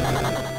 ななな